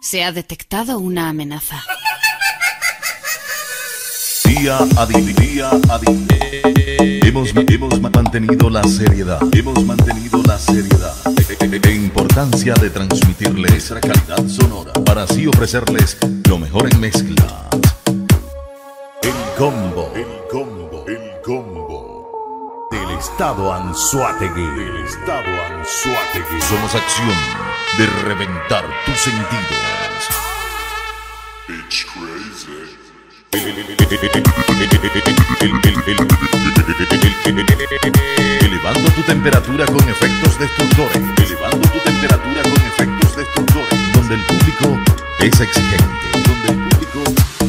Se ha detectado una amenaza. Día a día, a día. Hemos, hemos mantenido la seriedad. Hemos mantenido la seriedad. E importancia de transmitirles la calidad sonora para así ofrecerles lo mejor en mezclas. El combo. El combo. El combo. Estado Anzuategui. Del estado Anzuategui. Somos acción de reventar tus sentidos. It's crazy. Elevando tu temperatura con efectos destructores. Elevando tu temperatura con efectos destructores. Donde el público es exigente. Donde el público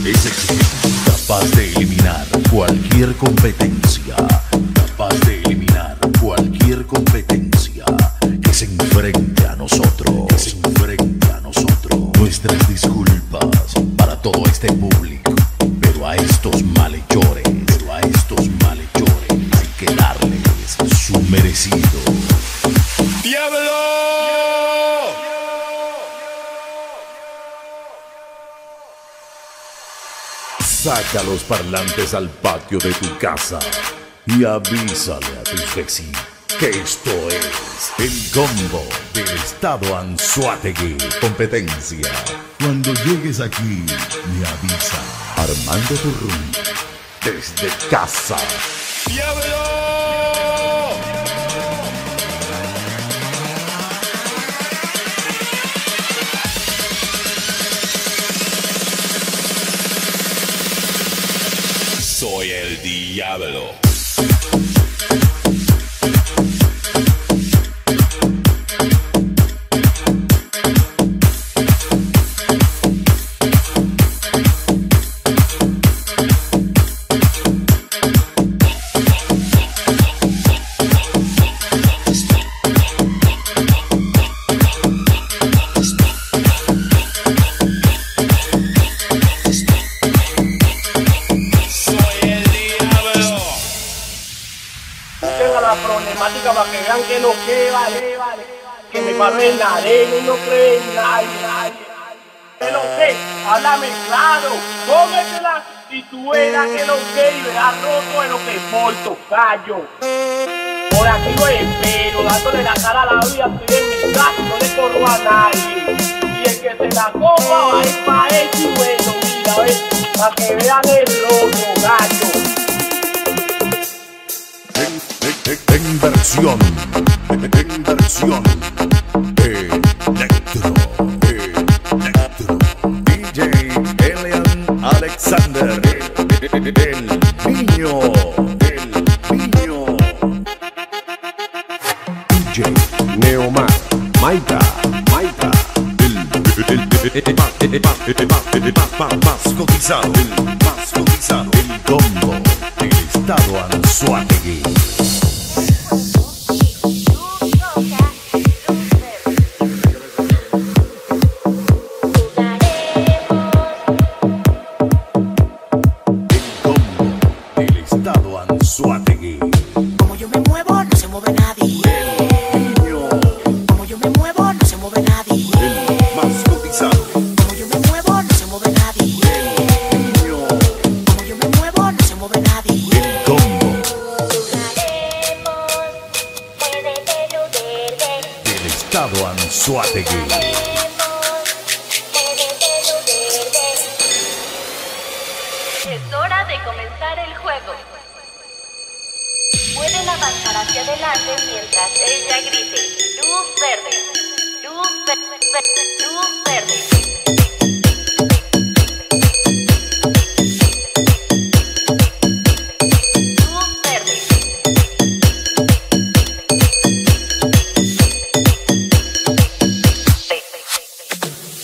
es exigente. Capaz de eliminar cualquier competencia. Saca los parlantes al patio de tu casa y avísale a tus vecinos que esto es el combo del estado Anzuategui. Competencia. Cuando llegues aquí, me avisa. Armando tu rumbo desde casa. Soy diablo. Para que vean que no que vale, vale. Que me paro en la arena y no cree en nadie, nadie. Pero que, háblame claro, cómetela y tú verás que no que y verás roto en lo que importa, callo. Por aquí lo espero, dándole la cara a la vida, estoy en mi casa y no le corro a nadie. Y el que se la copa va a ir pa' él y bueno, mira, ves, para que vean el roto, gallo. En, en, en, en versión, en, en versión, electro, electro. DJ Elian Alexander, el niño, el niño. DJ Neomar, Maita, Maita. El, más cotizado, el más cotizado, el combo del estado Anzuategui.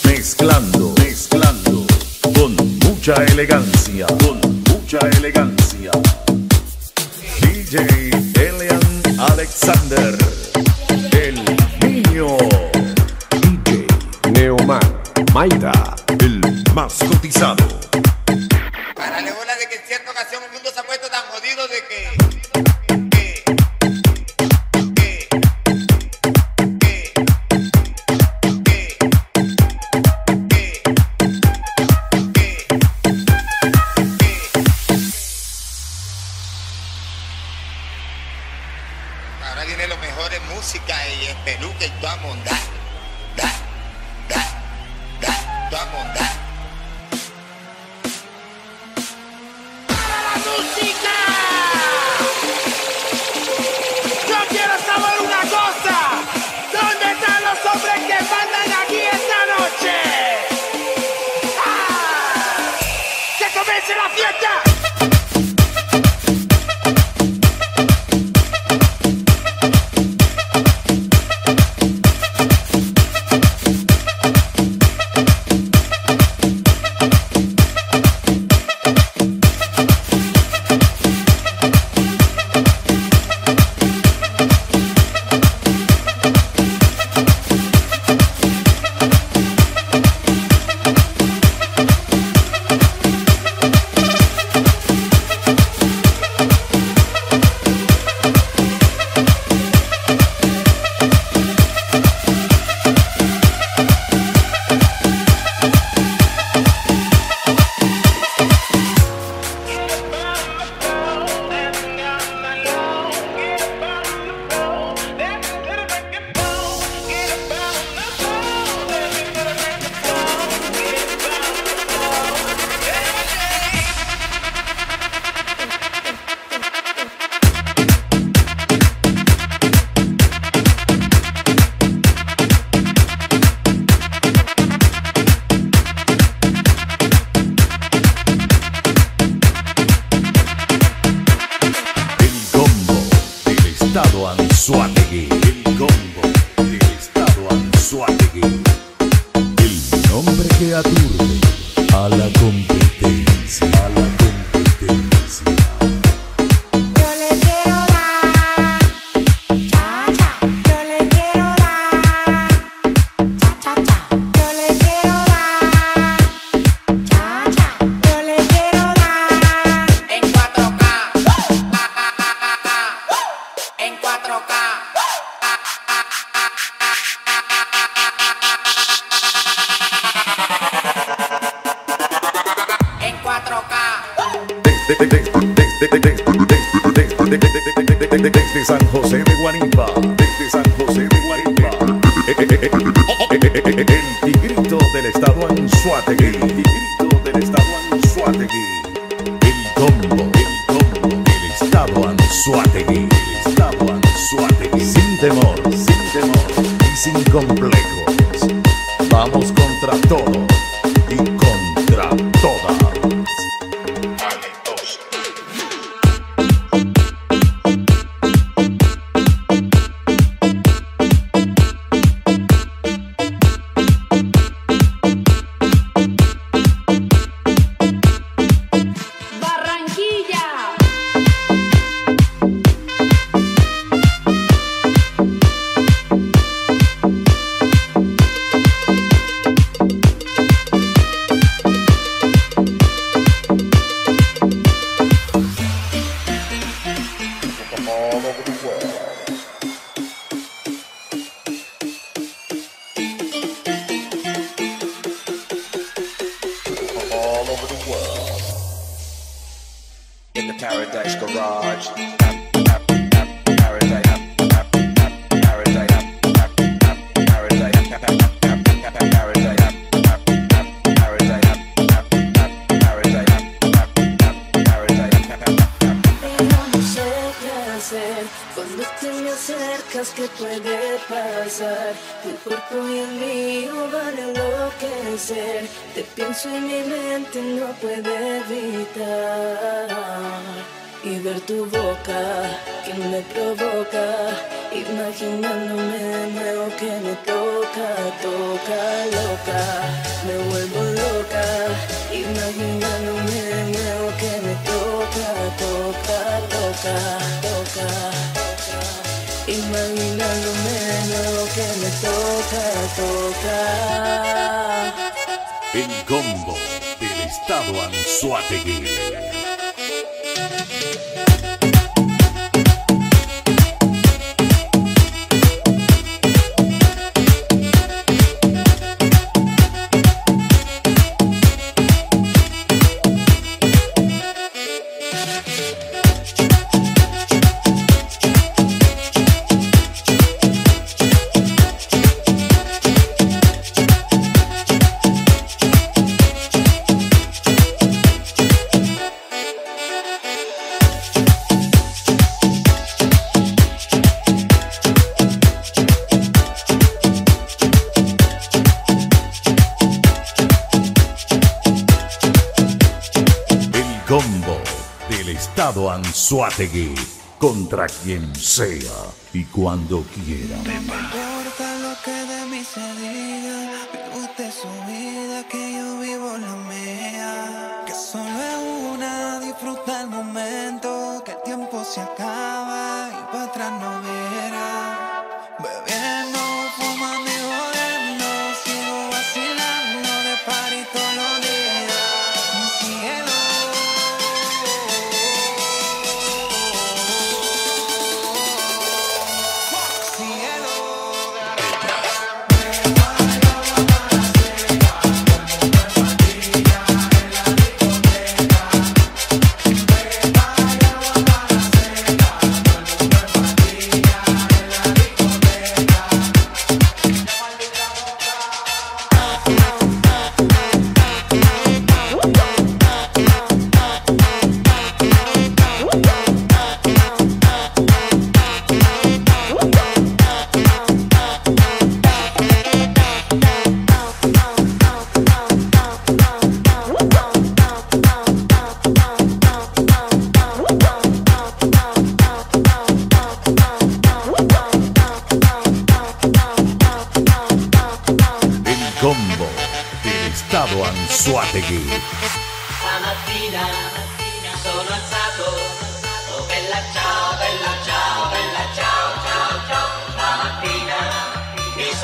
Mezclando, mezclando con mucha elegancia, Maida, el más cotizado. Para la bola de que en cierta ocasión el mundo se ha puesto tan jodido de que. Ahora viene los mejores música y el peluque y toda mondad. A la Desde San José de Guanipa, desde San José de Guanipa, el tigrito del estado Anzuategui, el tigrito del estado Anzuategui, el combo, el combo del estado Anzuategui, el estado Anzuategui, sin temor, sin temor y sin complejos, vamos contra todo Te pienso en mi mente, no puede evitar. Y ver tu boca que me provoca, imaginándome de nuevo que me toca, toca loca, me vuelvo loca, imaginándome de nuevo que me toca, toca toca, toca, imaginándome de nuevo que me toca, toca. El combo del estado Anzuategui. Estado Anzuategui contra quien sea y cuando quiera. importa lo que de mí se diga, vive usted su vida, que yo vivo la mía. Que solo es una, disfruta el momento, que el tiempo se acaba y para atrás no verá.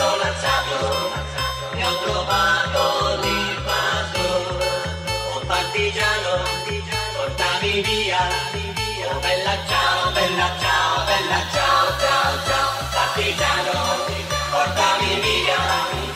l'ho lanciato, ne ho trovato l'invasor. Oh partigiano, portami via, oh, bella ciao, bella ciao, bella ciao, ciao, ciao. Partigiano, portami via.